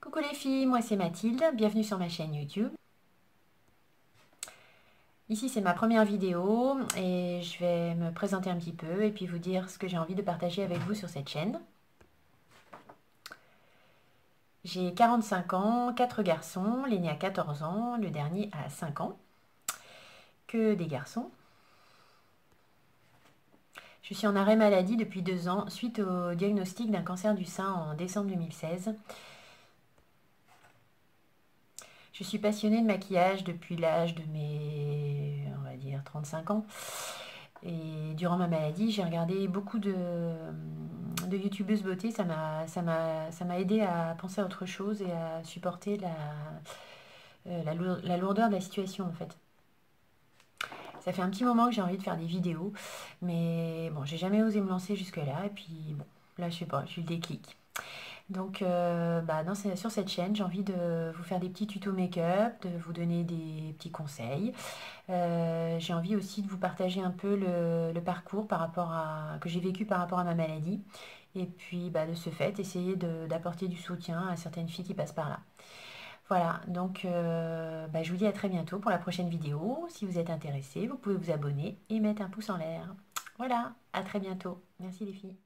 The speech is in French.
Coucou les filles, moi c'est Mathilde, bienvenue sur ma chaîne YouTube. Ici c'est ma première vidéo et je vais me présenter un petit peu et puis vous dire ce que j'ai envie de partager avec vous sur cette chaîne. J'ai 45 ans, 4 garçons, l'aîné a 14 ans, le dernier a 5 ans. Que des garçons. Je suis en arrêt maladie depuis deux ans suite au diagnostic d'un cancer du sein en décembre 2016. Je suis passionnée de maquillage depuis l'âge de mes, on va dire, 35 ans. Et durant ma maladie, j'ai regardé beaucoup de, de youtubeuses beauté. Ça m'a aidé à penser à autre chose et à supporter la, euh, la, lourdeur de la situation en fait. Ça fait un petit moment que j'ai envie de faire des vidéos, mais bon, j'ai jamais osé me lancer jusque-là. Et puis, bon, là, je sais pas, j'ai eu le déclic. Donc, euh, bah, sur cette chaîne, j'ai envie de vous faire des petits tutos make-up, de vous donner des petits conseils. Euh, j'ai envie aussi de vous partager un peu le, parcours que j'ai vécu par rapport à ma maladie. Et puis, bah, de ce fait, essayer d'apporter du soutien à certaines filles qui passent par là. Voilà, donc euh, bah, je vous dis à très bientôt pour la prochaine vidéo. Si vous êtes intéressé, vous pouvez vous abonner et mettre un pouce en l'air. Voilà, à très bientôt. Merci les filles.